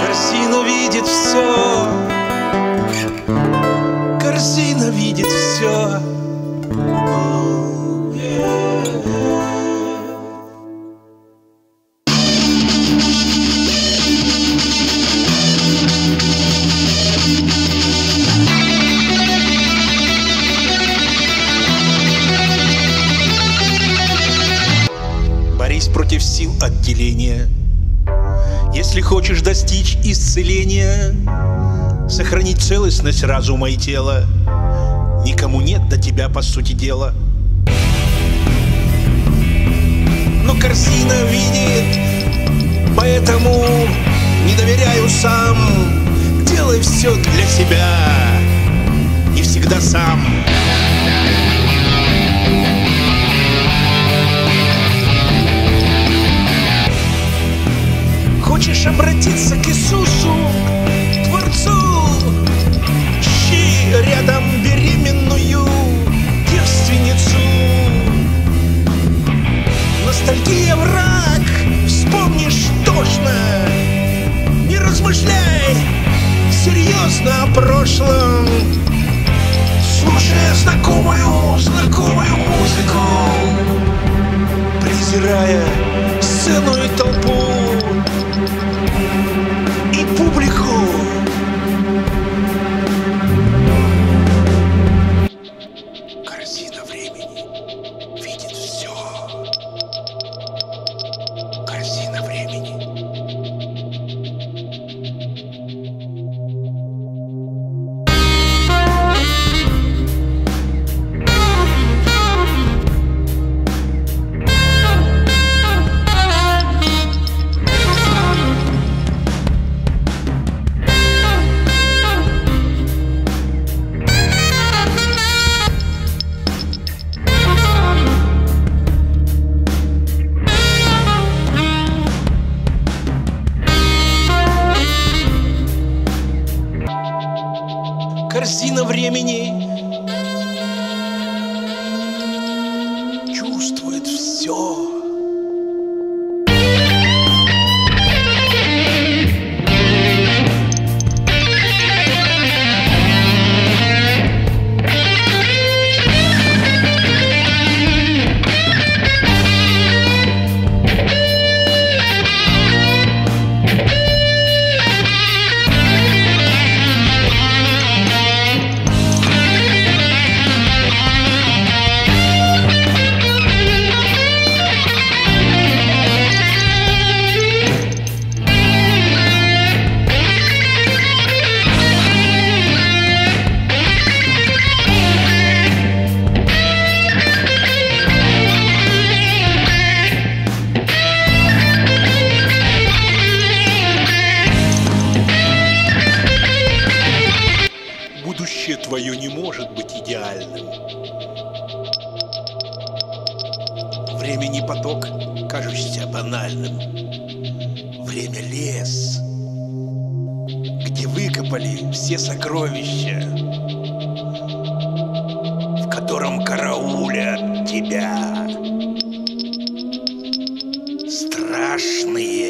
Корзина видит все Борись против сил отделения. Если хочешь достичь исцеления Сохранить целостность разума и тела. Никому нет до тебя по сути дела. Но корзина видит Поэтому не доверяю сам. Делай все для себя И всегда сам обратиться к Иисусу, Творцу? Ищи рядом беременную девственницу. Ностальгия враг, вспомнишь тошно. Не размышляй серьезно о прошлом. Слушая знакомую, знакомую музыку, презирая сцену и толпу Корзина времени твое не может быть идеальным. Времени поток, кажущийся банальным. Время лес, где выкопали все сокровища, в котором караулят тебя. Страшные